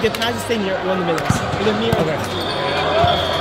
Get past this thing, you're, you're in the middle. Either me or Okay.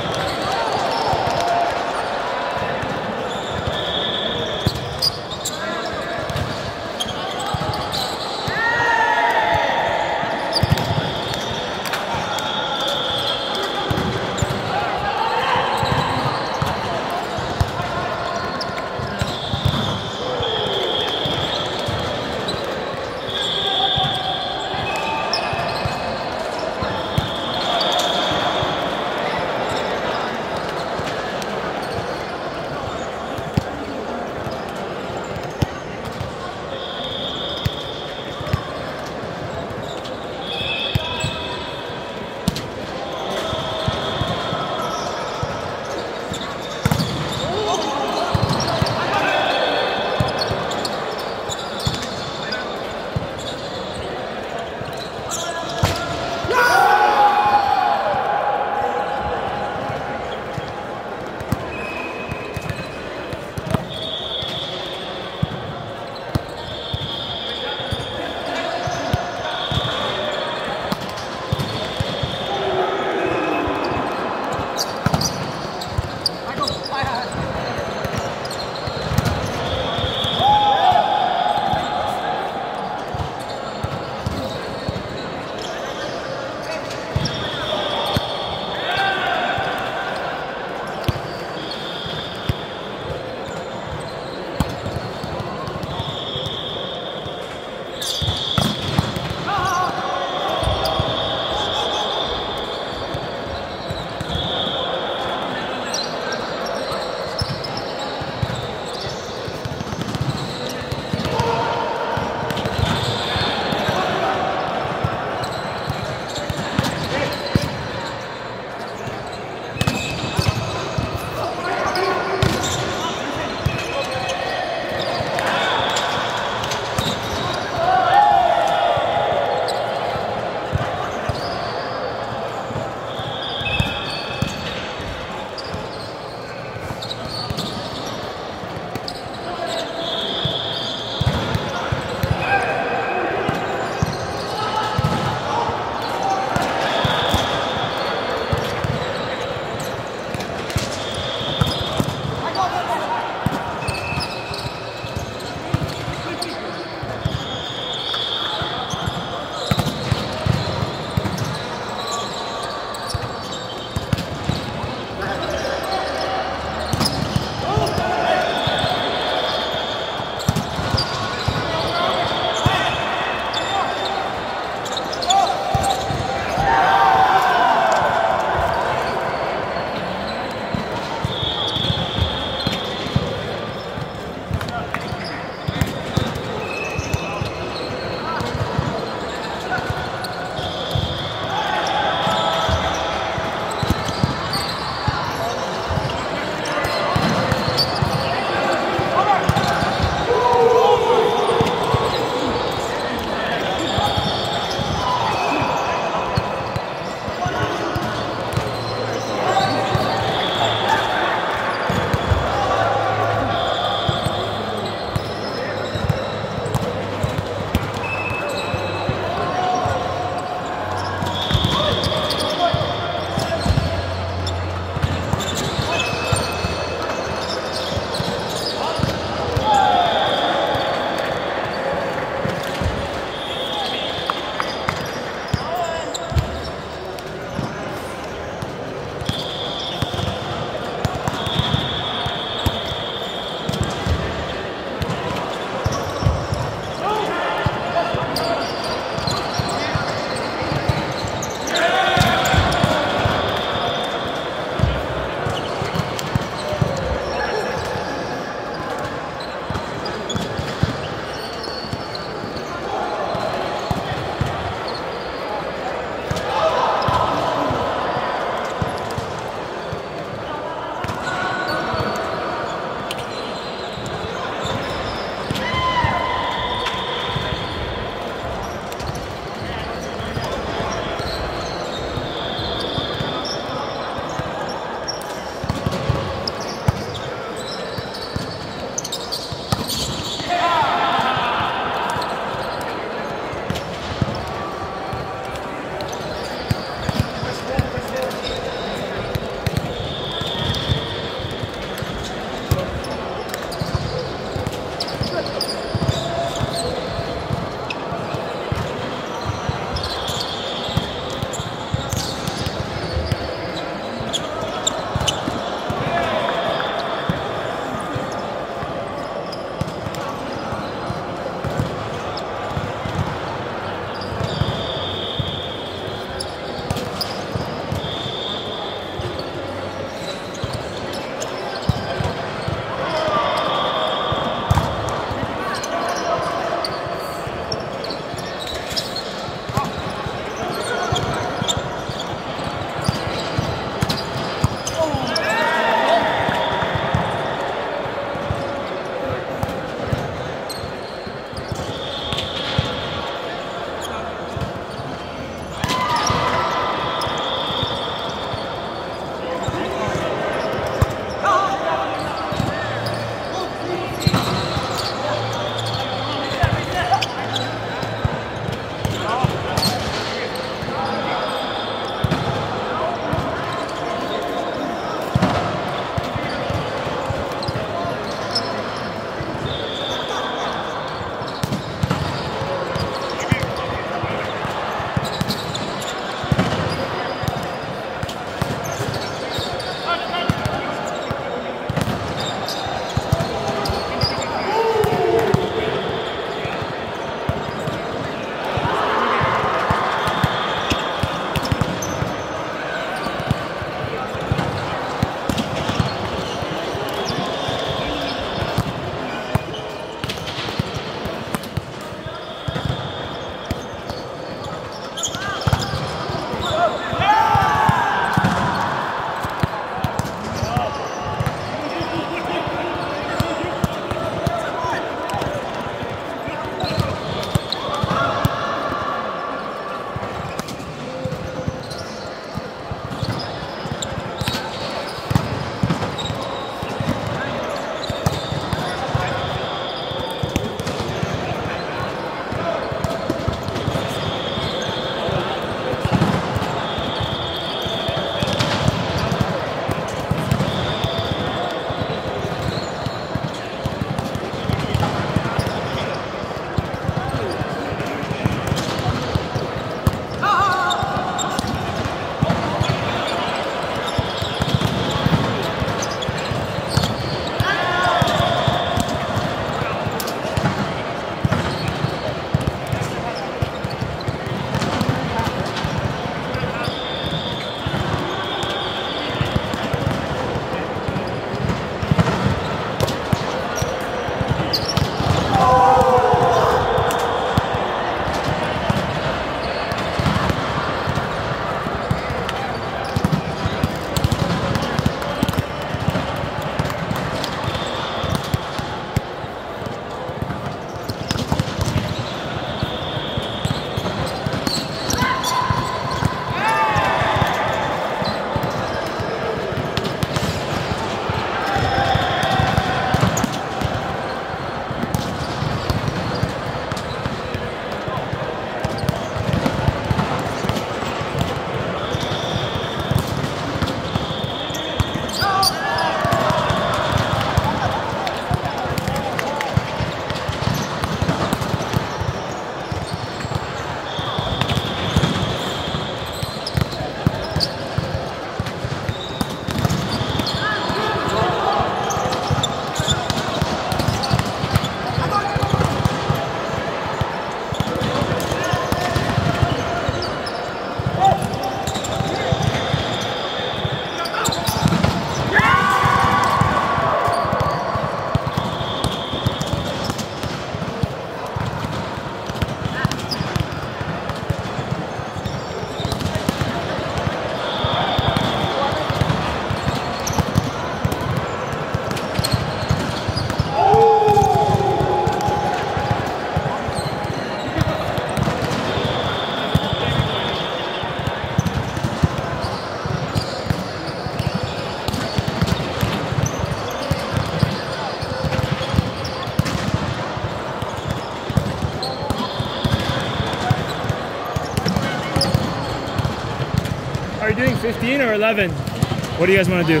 We doing 15 or 11? What do you guys want to do?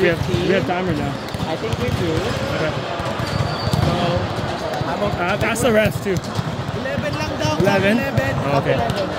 We have, we have timer now. I think we do. Okay. So, how about Uh, ask the ref too. 11 lang daw. 11? 11. Oh, okay. Okay.